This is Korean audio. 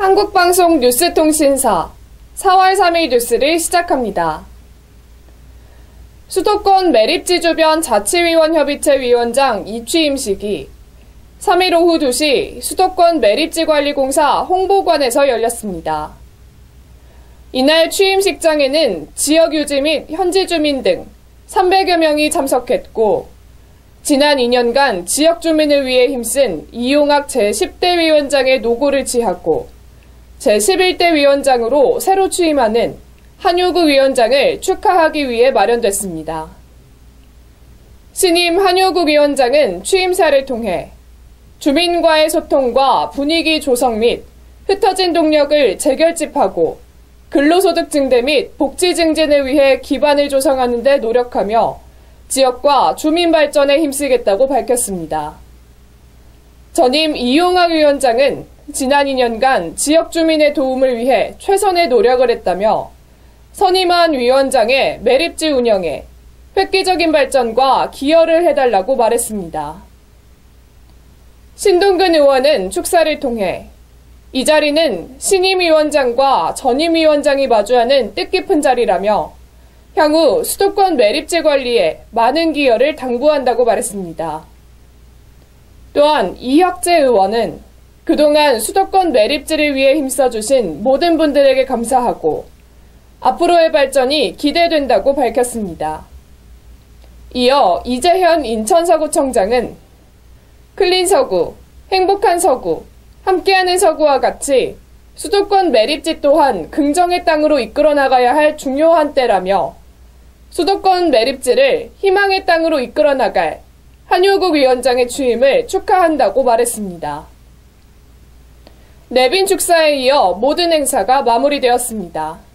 한국방송 뉴스통신사 4월 3일 뉴스를 시작합니다. 수도권 매립지 주변 자치위원협의체 위원장 이취임식이 3일 오후 2시 수도권 매립지관리공사 홍보관에서 열렸습니다. 이날 취임식장에는 지역 유지 및 현지 주민 등 300여 명이 참석했고, 지난 2년간 지역 주민을 위해 힘쓴 이용학 제10대 위원장의 노고를 지하고, 제11대 위원장으로 새로 취임하는 한효구 위원장을 축하하기 위해 마련됐습니다. 신임 한효구 위원장은 취임사를 통해 주민과의 소통과 분위기 조성 및 흩어진 동력을 재결집하고 근로소득 증대 및 복지 증진을 위해 기반을 조성하는 데 노력하며 지역과 주민 발전에 힘쓰겠다고 밝혔습니다. 전임 이용학 위원장은 지난 2년간 지역 주민의 도움을 위해 최선의 노력을 했다며 선임한 위원장의 매립지 운영에 획기적인 발전과 기여를 해달라고 말했습니다. 신동근 의원은 축사를 통해 이 자리는 신임 위원장과 전임 위원장이 마주하는 뜻깊은 자리라며 향후 수도권 매립지 관리에 많은 기여를 당부한다고 말했습니다. 또한 이혁재 의원은 그동안 수도권 매립지를 위해 힘써주신 모든 분들에게 감사하고 앞으로의 발전이 기대된다고 밝혔습니다. 이어 이재현 인천서구청장은 클린 서구, 행복한 서구, 함께하는 서구와 같이 수도권 매립지 또한 긍정의 땅으로 이끌어 나가야 할 중요한 때라며 수도권 매립지를 희망의 땅으로 이끌어 나갈 한효국 위원장의 취임을 축하한다고 말했습니다. 내빈 축사에 이어 모든 행사가 마무리되었습니다.